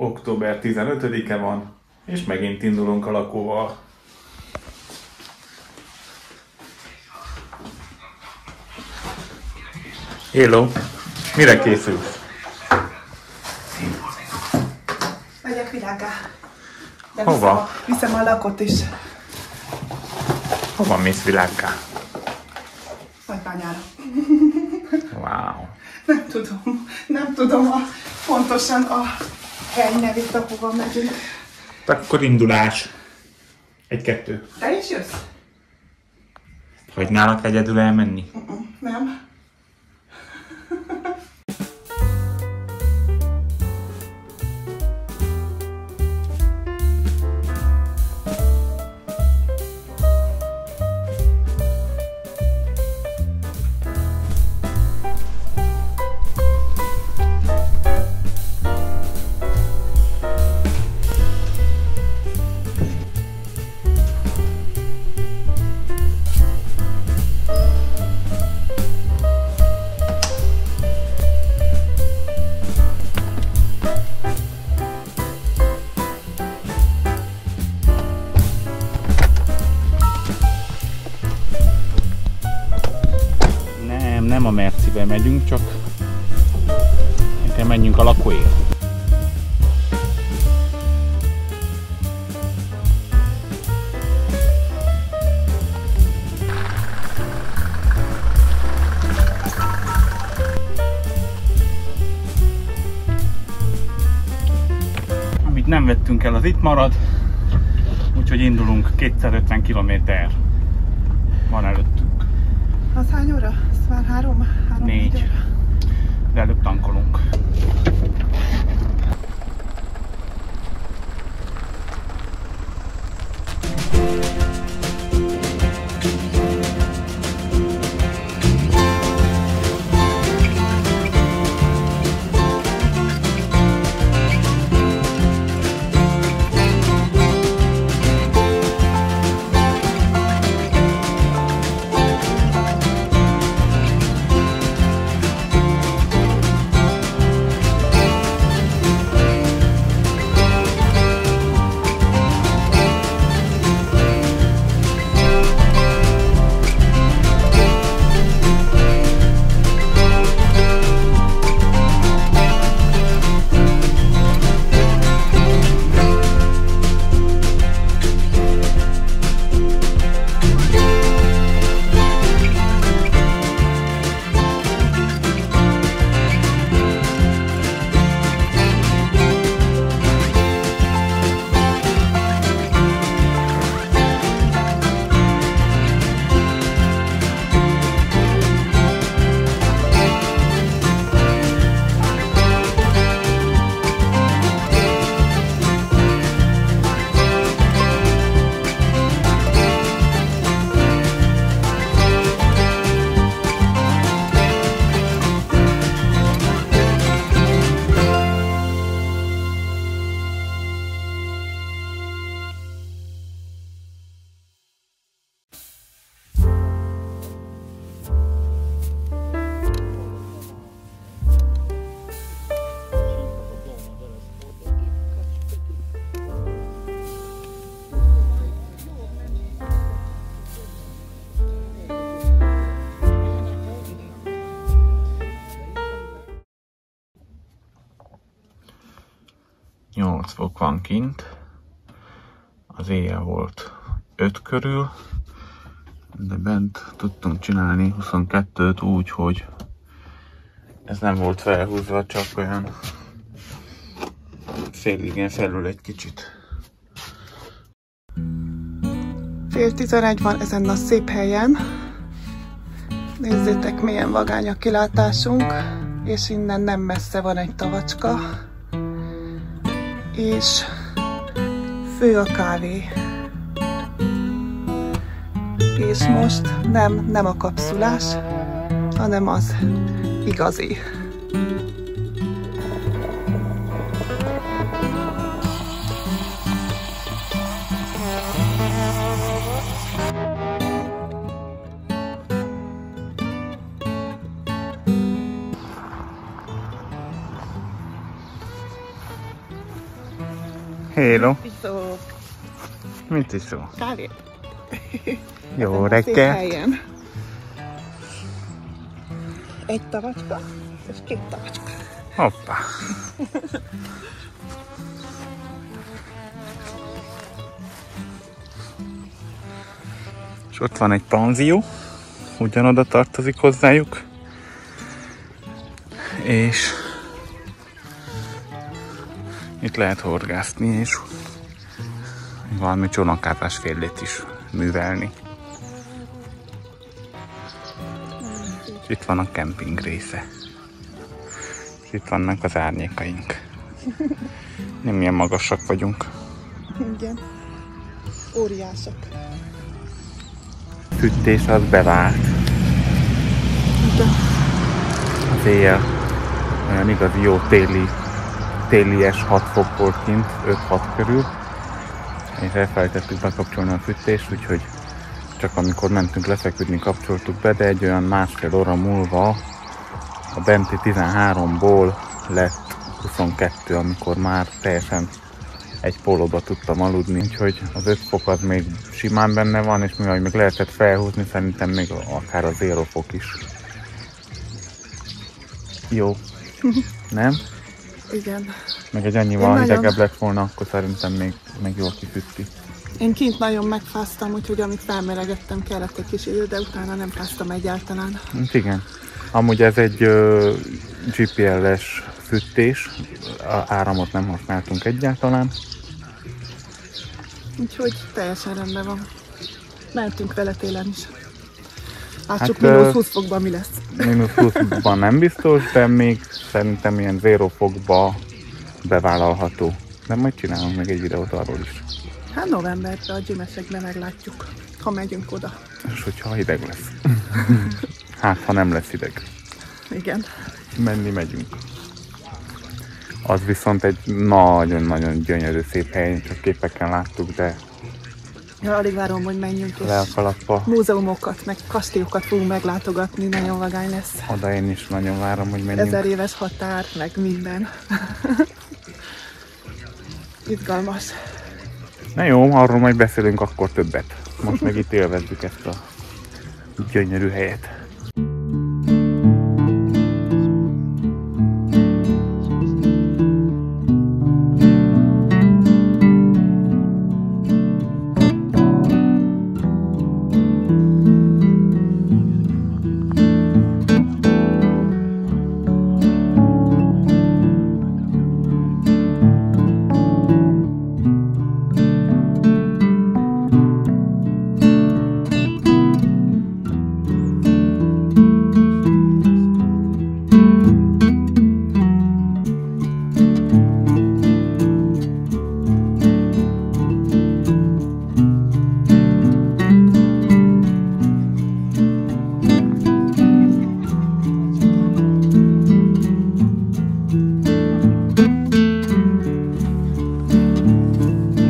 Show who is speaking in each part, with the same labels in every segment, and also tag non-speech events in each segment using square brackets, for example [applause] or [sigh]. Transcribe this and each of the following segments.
Speaker 1: október 15-e van, és megint indulunk a lakóval. Hello! Mire készülsz?
Speaker 2: Megyek világá. De
Speaker 1: Hova?
Speaker 2: Viszem a, viszem a lakot is.
Speaker 1: Hova mész világká?
Speaker 2: Nagybányára.
Speaker 1: Wow!
Speaker 2: Nem tudom. Nem tudom a, pontosan a hely nevét, ahova megyünk.
Speaker 1: Akkor indulás. Egy-kettő.
Speaker 2: Te is jössz?
Speaker 1: Hagynálak egyedül elmenni?
Speaker 2: Nem.
Speaker 1: Nem, megyünk, csak nekem menjünk a lakóért. Amit nem vettünk el, az itt marad, úgyhogy indulunk 250 km. Van előttünk.
Speaker 2: Az hány óra? Ez már három?
Speaker 1: Négy. De előbb tankolunk. Fok van kint. Az éjjel volt 5 körül, de bent tudtunk csinálni 22-t úgy, hogy ez nem volt felhúzva, csak olyan félig ilyen felül egy kicsit.
Speaker 2: Fél tizenegy van ezen a szép helyen. Nézzétek, milyen vagány a kilátásunk, és innen nem messze van egy tavacska, és fő a kávé. És most nem, nem a kapszulás, hanem az igazi.
Speaker 1: Hello.
Speaker 2: Iszok
Speaker 1: Mit iszol?
Speaker 2: kávét.
Speaker 1: Jó
Speaker 2: Ezen a szép
Speaker 1: reggel.
Speaker 2: helyen. Egy tavacska és két tavacska.
Speaker 1: Hoppá. És ott van egy panzió, ugyanoda tartozik hozzájuk. És itt lehet horgászni, és valami csónakázásfélét is művelni. Itt van a kemping része. És itt vannak az árnyékaink. Nem ilyen magasak vagyunk.
Speaker 2: Igen. Óriások.
Speaker 1: Fűtés az bevált.
Speaker 2: De
Speaker 1: Az éjjel olyan igazi jó téli, télies 6 fok volt kint, 5-6 körül. És elfelejtettük bekapcsolni a fűtést, úgyhogy csak amikor mentünk lefeküdni, kapcsoltuk be, de egy olyan másfél óra múlva a benti 13-ból lett 22, amikor már teljesen egy pólóba tudtam aludni, úgyhogy az 5 fok az még simán benne van, és mivel még lehetett felhúzni, szerintem még akár a 0 fok is. Jó. [laughs] Nem?
Speaker 2: Igen.
Speaker 1: Meg egy annyival
Speaker 2: Én nagyon-
Speaker 1: hidegebb lett volna, akkor szerintem még, még jól kifűti.
Speaker 2: Én kint nagyon megfáztam, úgyhogy amíg felmelegedtem, kellett egy kis idő, de utána nem fáztam egyáltalán.
Speaker 1: Hát igen. Amúgy ez egy ö, GPL-es fűtés, áramot nem használtunk egyáltalán.
Speaker 2: Úgyhogy teljesen rendben van. Mentünk vele télen is. Lássuk,
Speaker 1: Hát,
Speaker 2: mínusz
Speaker 1: ö,
Speaker 2: 20 fokban mi lesz.
Speaker 1: Mínusz 20-ban nem biztos, de még szerintem ilyen 0 fokba bevállalható. De majd csinálunk még egy videót arról is.
Speaker 2: Hát novemberben a gyümeszekben meglátjuk, ha megyünk oda.
Speaker 1: És hogyha hideg lesz. [laughs] Hát, ha nem lesz hideg.
Speaker 2: Igen.
Speaker 1: menni megyünk. Az viszont egy nagyon-nagyon gyönyörű szép hely, csak képeken láttuk, de
Speaker 2: Ja, alig várom, hogy menjünk, és
Speaker 1: le a kalappa.
Speaker 2: múzeumokat, meg kastélyokat fogunk meglátogatni, nagyon vagány lesz.
Speaker 1: Oda én is nagyon várom, hogy menjünk.
Speaker 2: Ezer éves határ, meg minden. [laughs] Izgalmas.
Speaker 1: Na jó, arról majd beszélünk akkor többet. Most meg itt élvezzük ezt a gyönyörű helyet.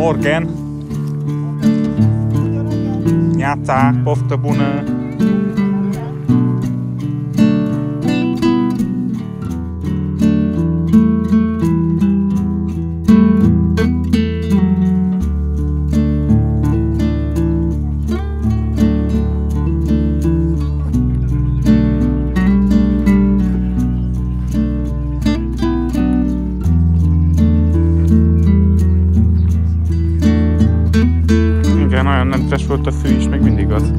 Speaker 1: Morgen, Neața, poftă bună! Nedves volt a fű is, még mindig az.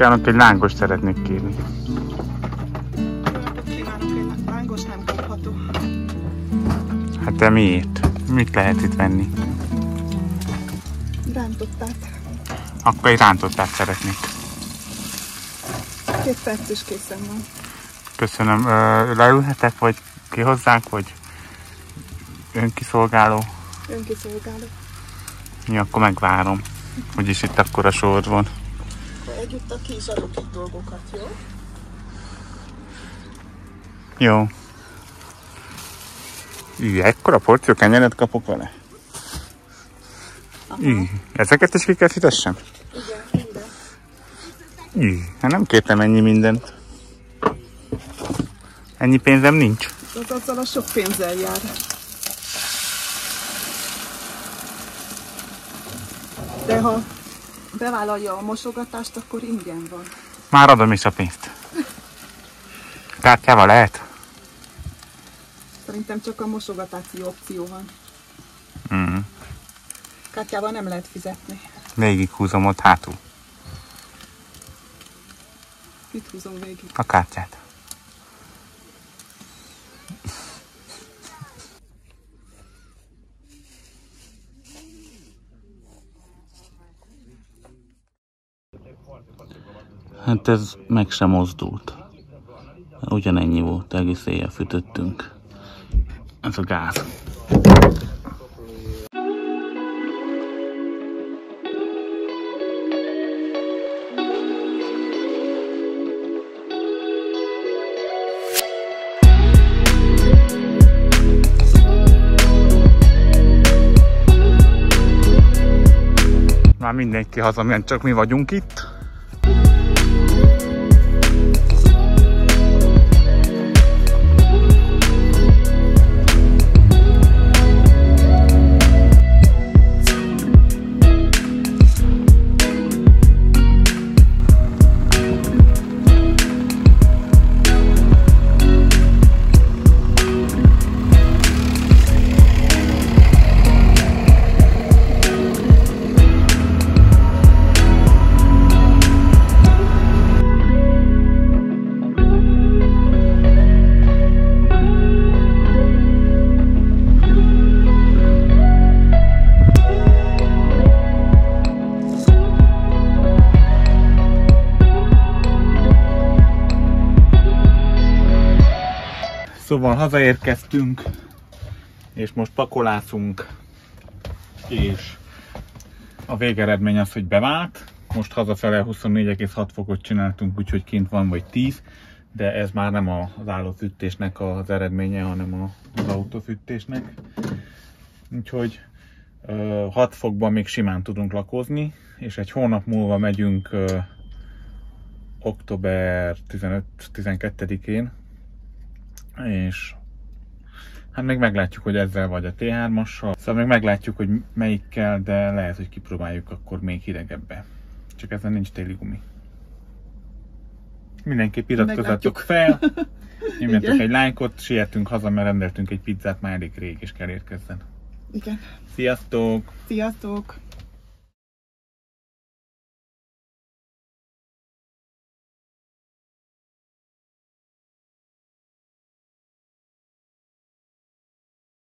Speaker 1: Kívánok, egy lángos szeretnék kérni.
Speaker 2: Lángos nem kapható.
Speaker 1: Hát de miért? Mit lehet itt venni?
Speaker 2: Rántottát.
Speaker 1: Akkor egy rántottát szeretnék.
Speaker 2: Két perc is készen van.
Speaker 1: Köszönöm. Leülhetek, vagy kihozzák, vagy önkiszolgáló?
Speaker 2: Önkiszolgáló.
Speaker 1: Mi akkor megvárom. Úgyis itt akkor a sor van.
Speaker 2: Együtt a ki adok itt dolgokat, jó?
Speaker 1: Jó. Ű, ekkora porció kenyeret kapok vele? Ű, ezeket is ki kell fitessem?
Speaker 2: Igen, minden.
Speaker 1: Ű, hát nem kértem ennyi mindent. Ennyi pénzem nincs.
Speaker 2: Az azzal a sok pénzzel jár. De ha bevállalja a mosogatást, akkor ingyen van.
Speaker 1: Már adom is a pénzt. Kártyával lehet?
Speaker 2: Szerintem csak a mosogatási opció van.
Speaker 1: Mm.
Speaker 2: Kártyával nem lehet fizetni.
Speaker 1: Végig húzom ott hátul
Speaker 2: Mit húzom végig?
Speaker 1: a kártyát. Hát ez meg sem mozdult. Ugyanennyi volt, egész éjjel fűtöttünk. Ez a gáz. Már mindenki hazament, csak mi vagyunk itt. Szóval hazaérkeztünk, és most pakolászunk, és a végeredmény az, hogy bevált. Most hazafele 24,6 fokot csináltunk, úgyhogy kint van vagy 10, de ez már nem az állófűtésnek az eredménye, hanem az autófűtésnek. Úgyhogy ö, 6 fokban még simán tudunk lakozni, és egy hónap múlva megyünk október 15-12-én, és hát még meglátjuk, hogy ezzel vagy a T3-assal. Szóval még meglátjuk, hogy melyikkel, de lehet, hogy kipróbáljuk akkor még hidegebbe. Csak ezen nincs téli gumi. Mindenképp iratkozzatok fel, [laughs] nyomjatok egy lájkot, sietünk haza, mert rendeltünk egy pizzát már elég rég, és kell érkezzen.
Speaker 2: Igen.
Speaker 1: Sziasztok!
Speaker 2: Sziasztok!